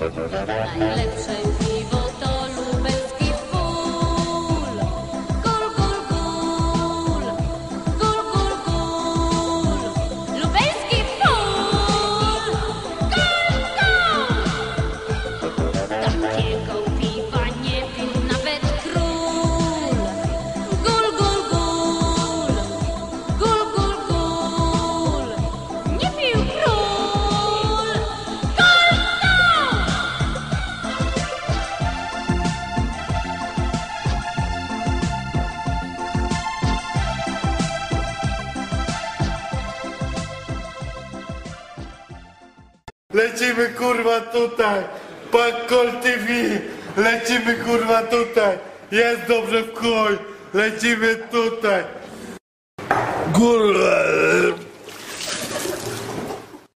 Najlepsze piwo to lubelski full. Gul, gul, gul. Gul, gul, gul. Lubelski full. Gul, gul. Takiego Lecimy kurwa tutaj! Pakol TV! Lecimy kurwa tutaj! Jest dobrze w chuj! Lecimy tutaj! Kurwa!